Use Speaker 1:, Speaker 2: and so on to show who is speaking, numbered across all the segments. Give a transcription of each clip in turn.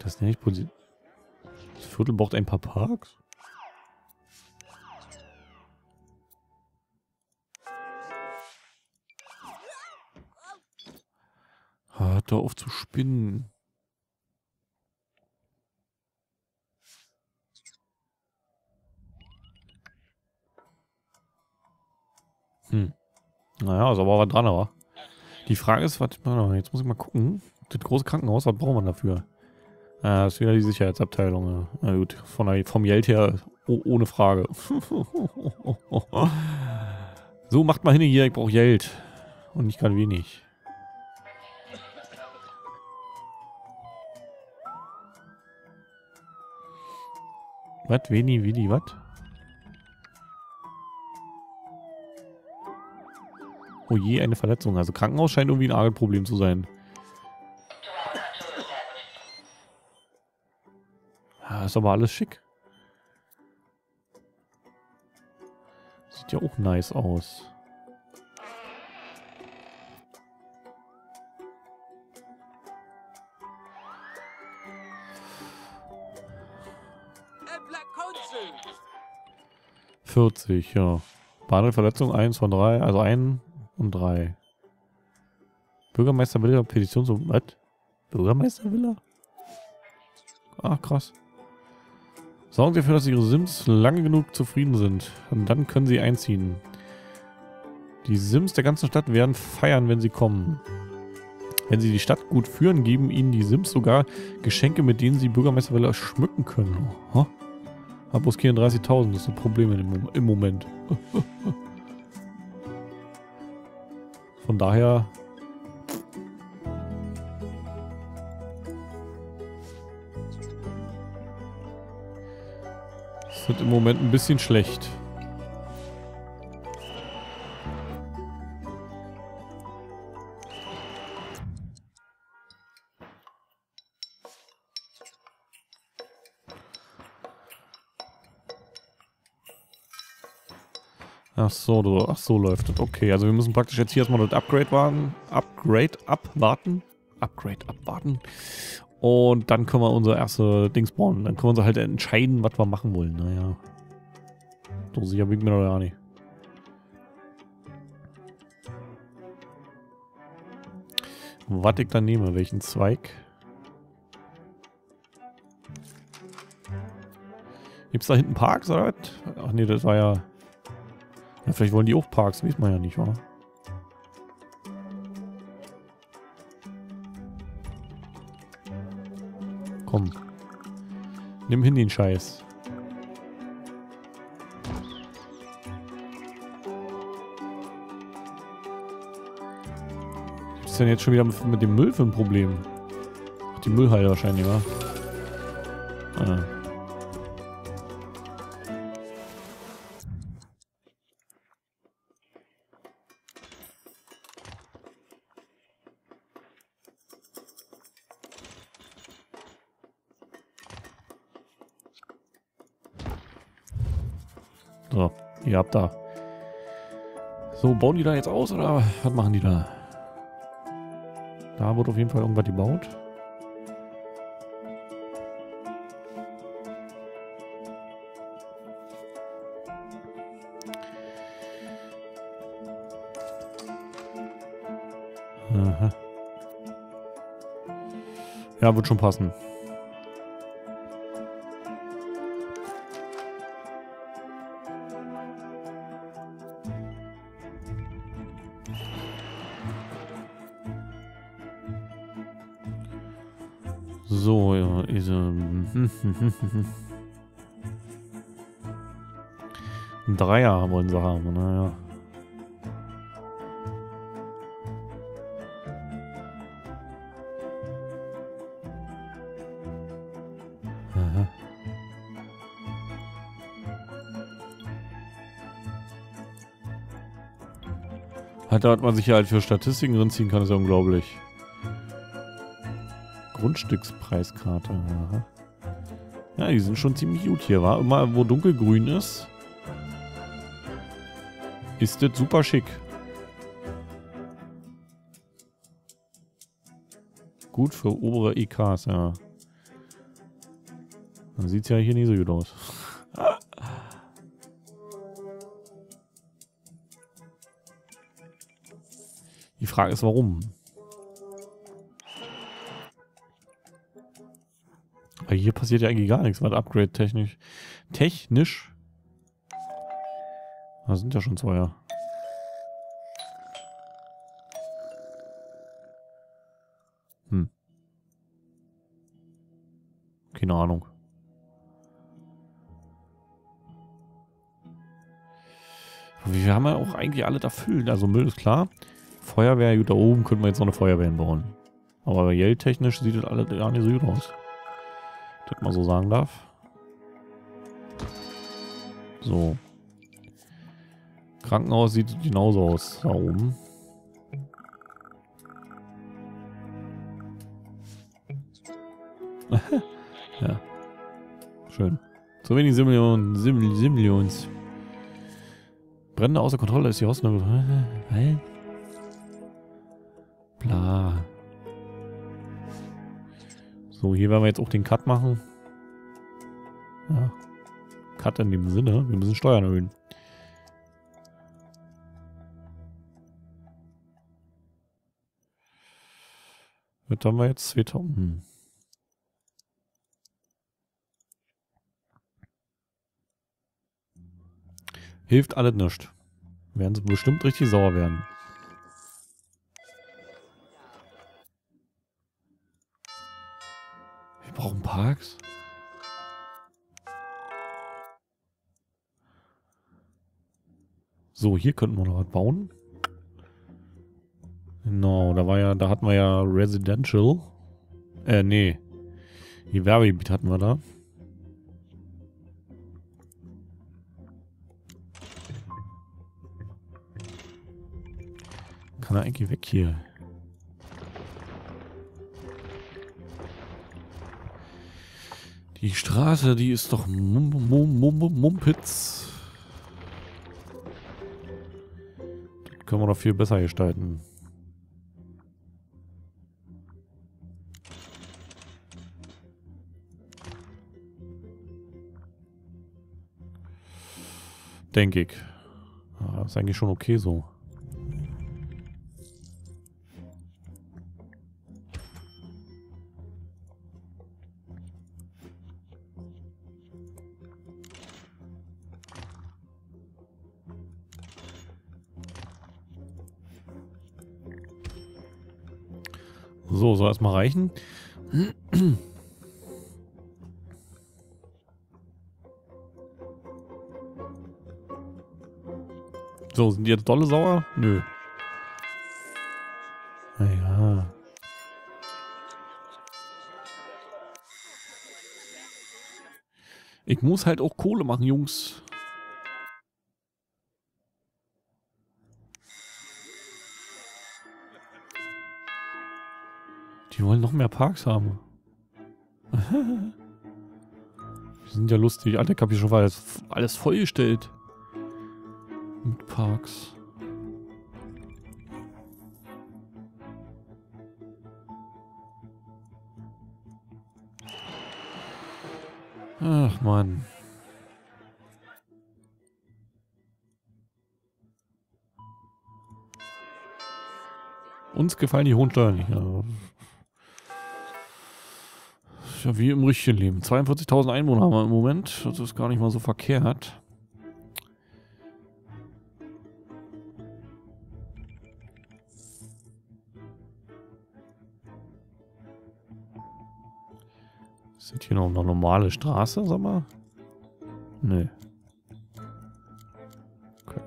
Speaker 1: Das nenne ich Position. Das Viertel braucht ein paar Parks? Hört doch auf zu spinnen. Hm. Naja, ist aber was dran, aber. Die Frage ist, was, jetzt muss ich mal gucken. Das große Krankenhaus, was braucht man dafür? Ah, das ist wieder die Sicherheitsabteilung. Na gut, von der, vom Geld her oh, ohne Frage. so, macht mal hin hier, ich brauche Geld. Und nicht gerade wenig. Was? Wenig, wenig, was? Oh je, eine Verletzung. Also Krankenhaus scheint irgendwie ein arges Problem zu sein. Ja, ist aber alles schick. Sieht ja auch nice aus. Vierzig, ja. Bahnverletzung 1 von 3, also 1 und 3. Bürgermeister Petition so. Was? Bürgermeister Villa? Ach, krass. Sorgen Sie dafür, dass Ihre Sims lange genug zufrieden sind. Und dann können Sie einziehen. Die Sims der ganzen Stadt werden feiern, wenn sie kommen. Wenn Sie die Stadt gut führen, geben Ihnen die Sims sogar Geschenke, mit denen Sie Bürgermeister Villa schmücken können. Oh. Hab bloß 34.000, das ist ein Problem im Moment. Von daher... wird im Moment ein bisschen schlecht. Ach so, du, ach so läuft das. Okay, also wir müssen praktisch jetzt hier erstmal das Upgrade warten. Upgrade abwarten. Upgrade abwarten. Und dann können wir unser erste Dings bauen. Dann können wir uns halt entscheiden, was wir machen wollen. Naja. So sicher bin ich mir doch ja nicht. Was ich dann nehme, welchen Zweig? Gibt es da hinten Parks oder was? Ach nee, das war ja... Ja, vielleicht wollen die auch Parks, weiß man ja nicht, wa? Komm. Nimm hin den Scheiß. Was ist denn jetzt schon wieder mit, dem Müll für ein Problem? Die Müllhalde wahrscheinlich, wa? Ah. Ihr habt da. So, bauen die da jetzt aus oder was machen die da? Da wird auf jeden Fall irgendwas gebaut. Aha. Ja, wird schon passen. Ein Dreier wollen sie haben, naja. Hat da, was man sich ja halt für Statistiken drin kann, ist ja unglaublich. Grundstückspreiskarte. Aha. Ja, die sind schon ziemlich gut hier, war Immer wo dunkelgrün ist, ist das super schick. Gut für obere EKs, ja. Dann sieht es ja hier nicht so gut aus. Die Frage ist, warum? Weil hier passiert ja eigentlich gar nichts, weil Upgrade technisch. Technisch. Da sind ja schon zwei. Ja. Hm. Keine Ahnung. Wir haben ja auch eigentlich alle erfüllt. Also Müll ist klar. Feuerwehr, gut, da oben könnten wir jetzt noch eine Feuerwehr bauen. Aber technisch sieht das alles gar nicht so gut aus. Das man so sagen darf. So. Krankenhaus sieht genauso aus da oben. ja. Schön. Zu wenig Simillions. Simillions. Brände außer Kontrolle ist die Hausnummer. Bla. So, hier werden wir jetzt auch den Cut machen. Ja. Cut in dem Sinne, wir müssen Steuern erhöhen. Was haben wir jetzt? 2000. Hm. Hilft alles nichts. Werden sie bestimmt richtig sauer werden. Brauchen Parks. So, hier könnten wir noch was bauen. Genau, da war ja, da hatten wir ja Residential. Äh, nee. Gewerbegebiet hatten wir da. kann er eigentlich weg hier? Die Straße, die ist doch Mum Mum Mum Mumpitz. Das können wir doch viel besser gestalten. Denke ich. Ja, ist eigentlich schon okay so. So, soll erstmal reichen. So, sind die jetzt dolle sauer? Nö. Naja. Ich muss halt auch Kohle machen, Jungs. Die wollen noch mehr Parks haben. Die sind ja lustig. Alter, ich hab hier schon alles, alles vollgestellt. Mit Parks. Ach, Mann. Uns gefallen die hohen Steuern nicht. Ja. Wie im richtigen Leben. 42.000 Einwohner haben wir im Moment. Das ist gar nicht mal so verkehrt. Das hier noch eine normale Straße, sag mal? Nee. Okay.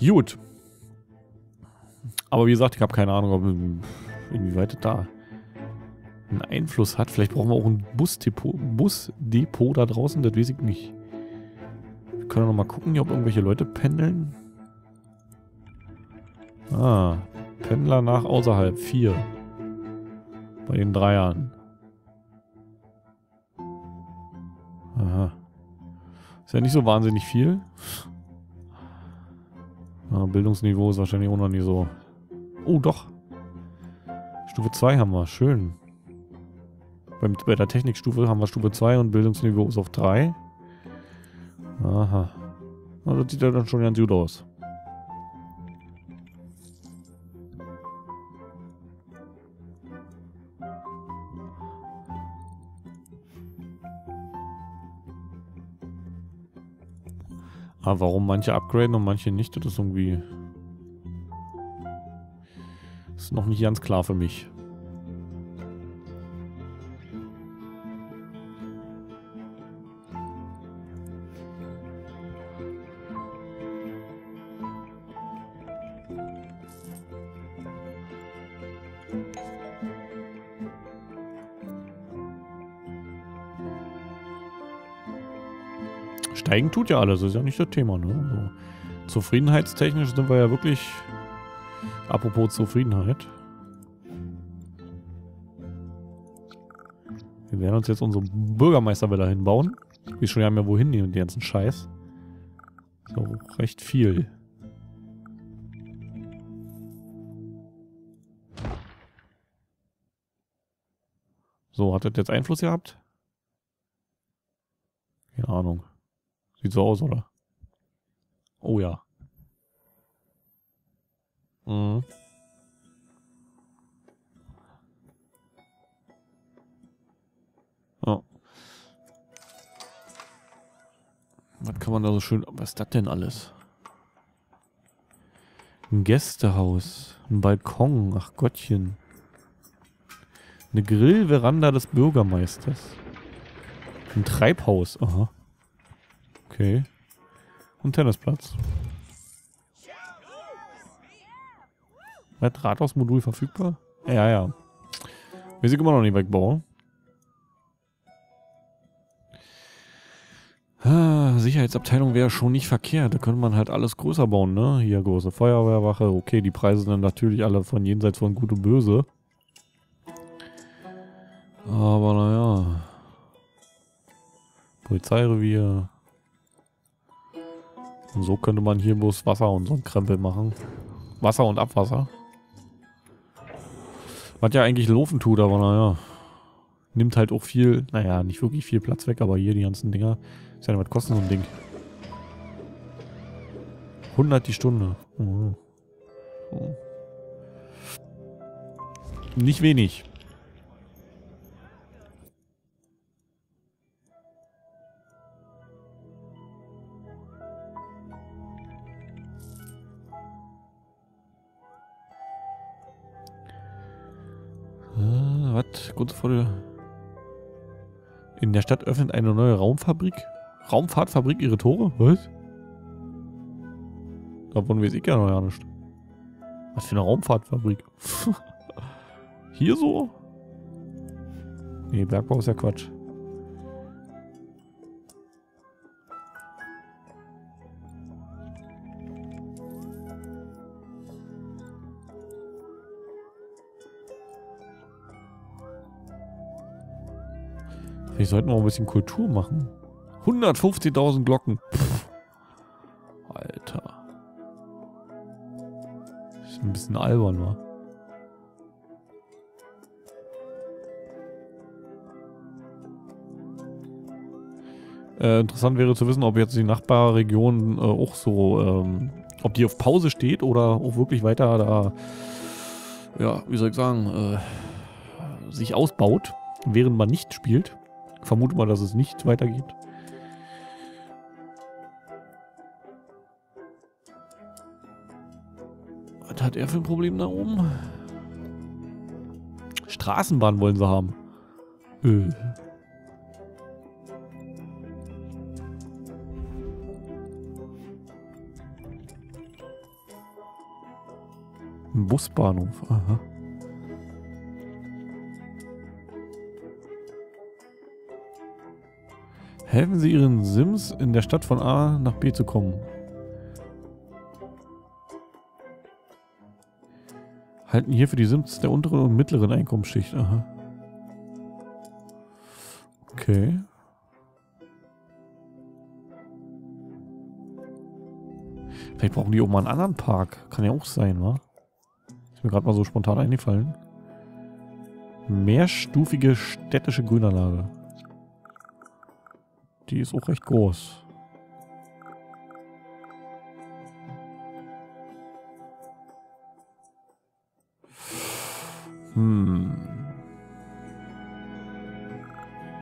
Speaker 1: Gut. Aber wie gesagt, ich habe keine Ahnung, ob inwieweit da einen Einfluss hat. Vielleicht brauchen wir auch ein Busdepot, Busdepot da draußen, das weiß ich nicht. Wir können noch mal gucken, ob irgendwelche Leute pendeln. Ah, Pendler nach außerhalb, vier. Bei den Dreiern. Aha. Ist ja nicht so wahnsinnig viel. Ah, Bildungsniveau ist wahrscheinlich auch noch nicht so. Oh, doch. Stufe 2 haben wir. Schön. Beim, bei der Technikstufe haben wir Stufe 2 und Bildungsniveau ist auf 3. Aha. Na, das sieht ja dann schon ganz gut aus. Aber warum manche upgraden und manche nicht, das ist irgendwie... Das ist noch nicht ganz klar für mich. Steigen tut ja alles, ist ja nicht das Thema. Ne? Also, zufriedenheitstechnisch sind wir ja wirklich... Apropos Zufriedenheit. Wir werden uns jetzt unsere Bürgermeistervilla hinbauen. Wir schon haben ja wohin den ganzen Scheiß. So, recht viel. So, hat das jetzt Einfluss gehabt? Keine Ahnung. Sieht so aus, oder? Oh ja. Mhm. Ja. Was kann man da so schön... Was ist das denn alles? Ein Gästehaus. Ein Balkon. Ach Gottchen. Eine Grillveranda des Bürgermeisters. Ein Treibhaus. Aha. Okay. Und Tennisplatz. Wird Rathausmodul verfügbar? Ja, ja. Wir sind immer noch nicht wegbauen. Sicherheitsabteilung wäre schon nicht verkehrt. Da könnte man halt alles größer bauen, ne? Hier große Feuerwehrwache. Okay, die Preise sind natürlich alle von jenseits von Gut und Böse. Aber naja. Polizeirevier. Und so könnte man hier bloß Wasser und so ein Krempel machen. Wasser und Abwasser. Was ja eigentlich Laufen tut, aber naja. Nimmt halt auch viel, naja, nicht wirklich viel Platz weg, aber hier die ganzen Dinger. Ist ja, was kostet so ein Ding? 100 die Stunde. Oh. Nicht wenig. Kurz vor der... In der Stadt öffnet eine neue Raumfabrik. Raumfahrtfabrik ihre Tore? Was? Davon weiß ich ja noch gar nicht. Was für eine Raumfahrtfabrik? Hier so? Nee, Bergbau ist ja Quatsch. Wir sollten auch ein bisschen Kultur machen. 150.000 Glocken. Pff. Alter. Ist ein bisschen albern, wa? Äh, interessant wäre zu wissen, ob jetzt die Nachbarregion äh, auch so, ähm, ob die auf Pause steht oder auch wirklich weiter da, ja, wie soll ich sagen, äh, sich ausbaut, während man nicht spielt vermute mal, dass es nicht weitergeht. Was hat er für ein Problem da oben? Straßenbahn wollen sie haben. Äh. Ein Busbahnhof, aha. Helfen Sie Ihren Sims, in der Stadt von A nach B zu kommen. Halten hier für die Sims der unteren und mittleren Einkommensschicht. Aha. Okay. Vielleicht brauchen die auch mal einen anderen Park. Kann ja auch sein, wa? Ist mir gerade mal so spontan eingefallen. Mehrstufige städtische Grünanlage. Die ist auch recht groß. Hm.